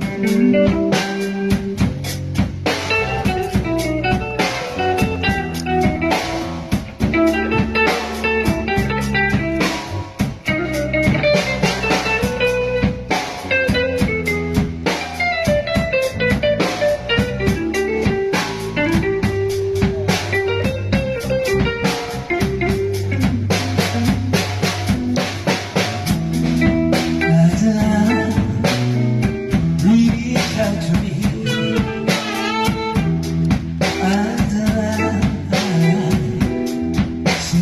you. Mm-hmm.